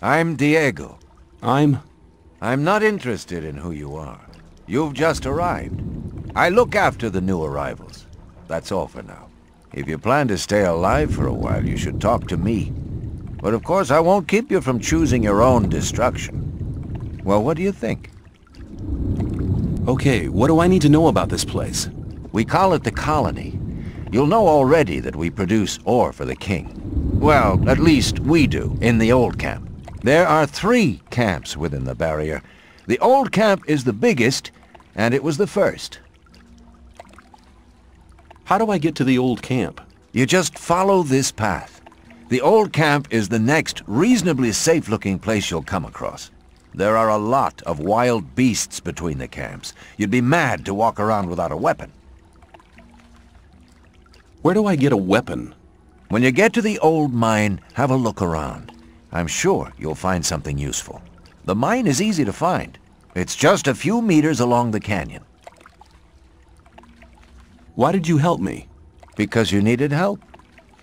I'm Diego. I'm... I'm not interested in who you are. You've just arrived. I look after the new arrivals. That's all for now. If you plan to stay alive for a while, you should talk to me. But of course, I won't keep you from choosing your own destruction. Well, what do you think? Okay, what do I need to know about this place? We call it the Colony. You'll know already that we produce ore for the king. Well, at least we do, in the old camp. There are three camps within the barrier. The old camp is the biggest, and it was the first. How do I get to the old camp? You just follow this path. The old camp is the next reasonably safe-looking place you'll come across. There are a lot of wild beasts between the camps. You'd be mad to walk around without a weapon. Where do I get a weapon? When you get to the old mine, have a look around. I'm sure you'll find something useful. The mine is easy to find. It's just a few meters along the canyon. Why did you help me? Because you needed help.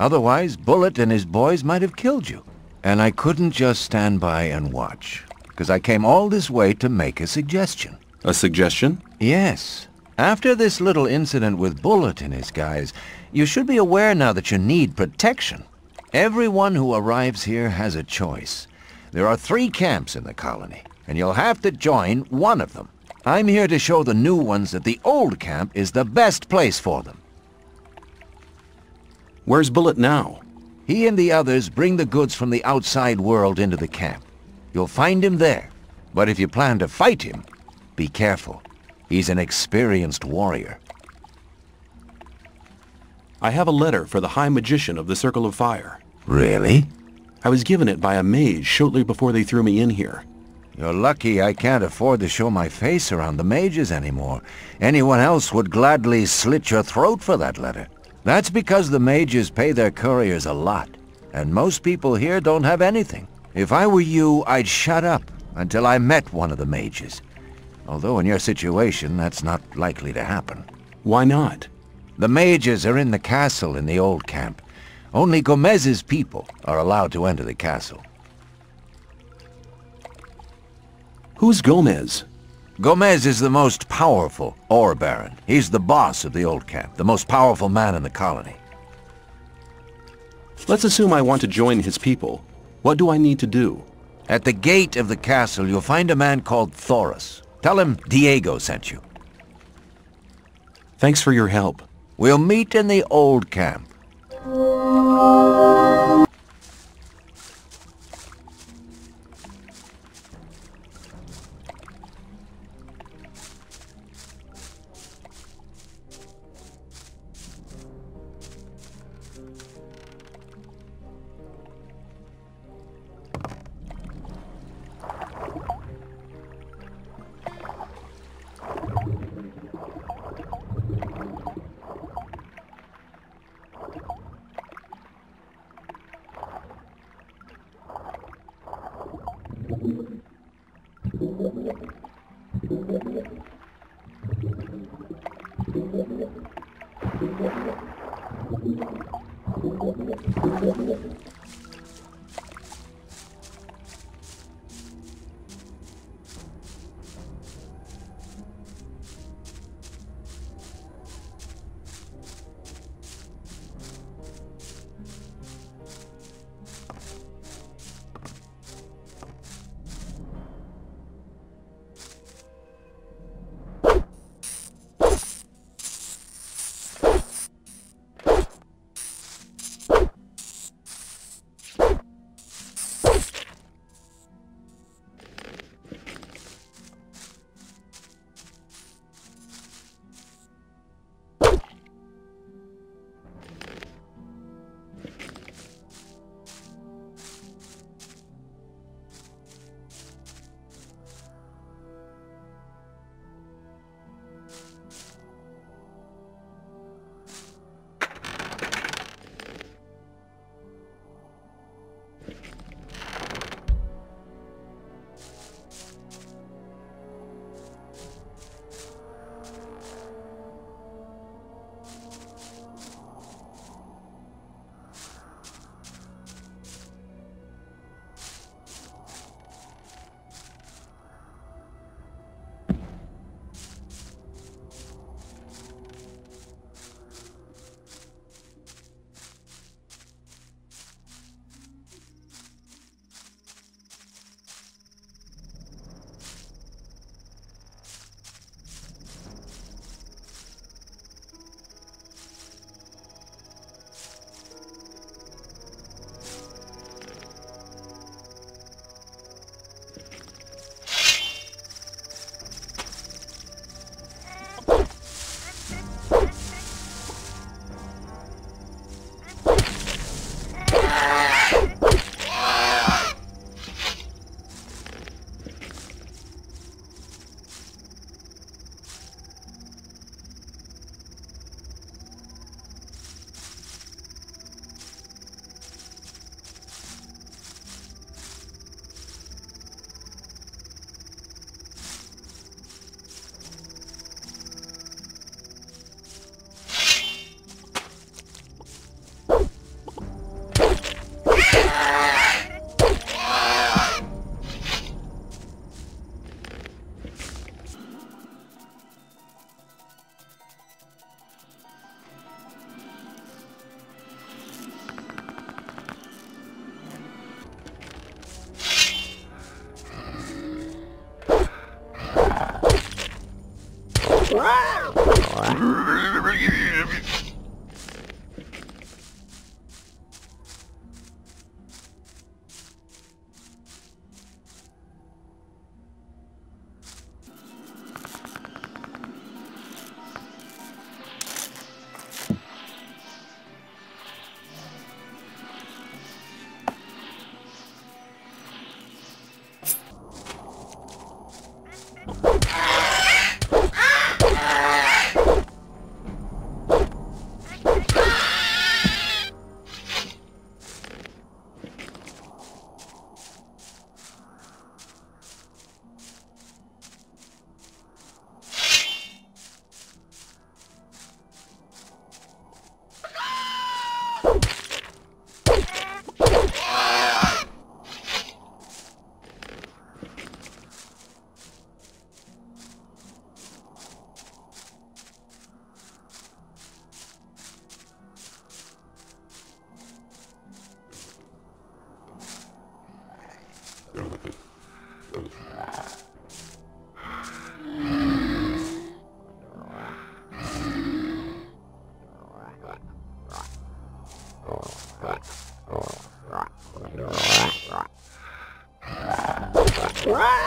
Otherwise, Bullet and his boys might have killed you. And I couldn't just stand by and watch, because I came all this way to make a suggestion. A suggestion? Yes. After this little incident with Bullet and his guys, you should be aware now that you need protection. Everyone who arrives here has a choice. There are three camps in the colony, and you'll have to join one of them. I'm here to show the new ones that the old camp is the best place for them. Where's Bullet now? He and the others bring the goods from the outside world into the camp. You'll find him there. But if you plan to fight him, be careful. He's an experienced warrior. I have a letter for the High Magician of the Circle of Fire. Really? I was given it by a mage shortly before they threw me in here. You're lucky I can't afford to show my face around the mages anymore. Anyone else would gladly slit your throat for that letter. That's because the mages pay their couriers a lot, and most people here don't have anything. If I were you, I'd shut up until I met one of the mages. Although in your situation, that's not likely to happen. Why not? The mages are in the castle in the old camp. Only Gomez's people are allowed to enter the castle. Who's Gomez? Gomez is the most powerful ore baron. He's the boss of the old camp, the most powerful man in the colony. Let's assume I want to join his people. What do I need to do? At the gate of the castle, you'll find a man called Thorus. Tell him Diego sent you. Thanks for your help. We'll meet in the old camp. What?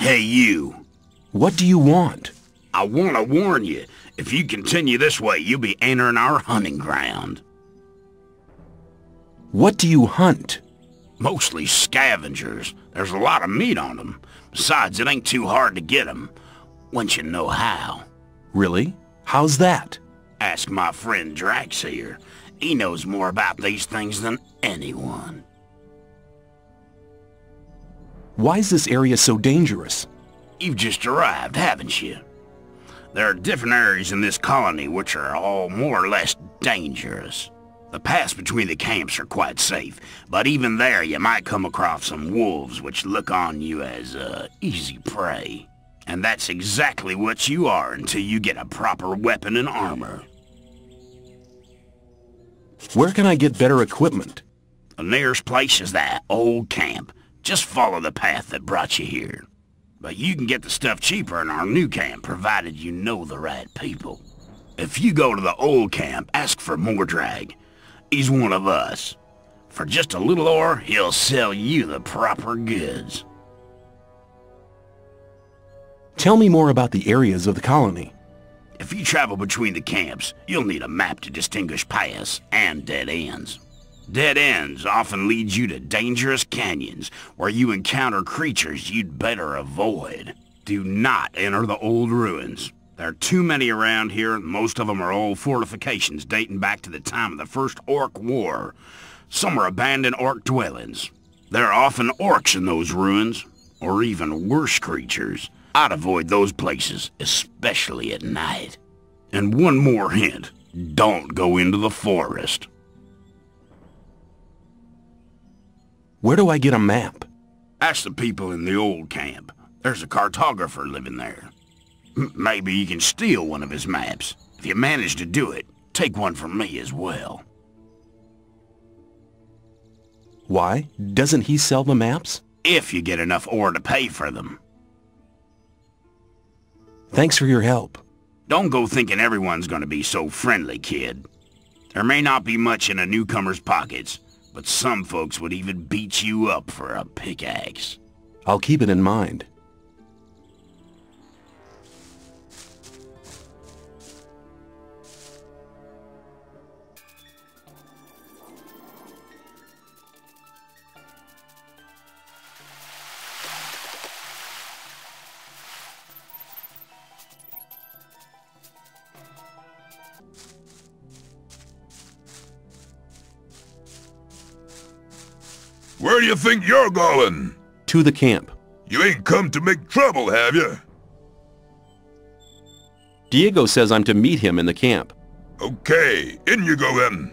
Hey, you. What do you want? I want to warn you. If you continue this way, you'll be entering our hunting ground. What do you hunt? Mostly scavengers. There's a lot of meat on them. Besides, it ain't too hard to get them. Once you know how. Really? How's that? Ask my friend Drax here. He knows more about these things than anyone. Why is this area so dangerous? You've just arrived, haven't you? There are different areas in this colony which are all more or less dangerous. The paths between the camps are quite safe, but even there you might come across some wolves which look on you as, uh, easy prey. And that's exactly what you are until you get a proper weapon and armor. Where can I get better equipment? The nearest place is that old camp. Just follow the path that brought you here. But you can get the stuff cheaper in our new camp, provided you know the right people. If you go to the old camp, ask for Mordrag. He's one of us. For just a little ore, he'll sell you the proper goods. Tell me more about the areas of the colony. If you travel between the camps, you'll need a map to distinguish paths and dead ends. Dead ends often lead you to dangerous canyons where you encounter creatures you'd better avoid. Do not enter the old ruins. There are too many around here, and most of them are old fortifications dating back to the time of the First Orc War. Some are abandoned orc dwellings. There are often orcs in those ruins, or even worse creatures. I'd avoid those places, especially at night. And one more hint, don't go into the forest. Where do I get a map? Ask the people in the old camp. There's a cartographer living there. M maybe you can steal one of his maps. If you manage to do it, take one from me as well. Why? Doesn't he sell the maps? If you get enough ore to pay for them. Thanks for your help. Don't go thinking everyone's gonna be so friendly, kid. There may not be much in a newcomer's pockets, but some folks would even beat you up for a pickaxe. I'll keep it in mind. Where do you think you're going? To the camp. You ain't come to make trouble, have you? Diego says I'm to meet him in the camp. Okay, in you go then.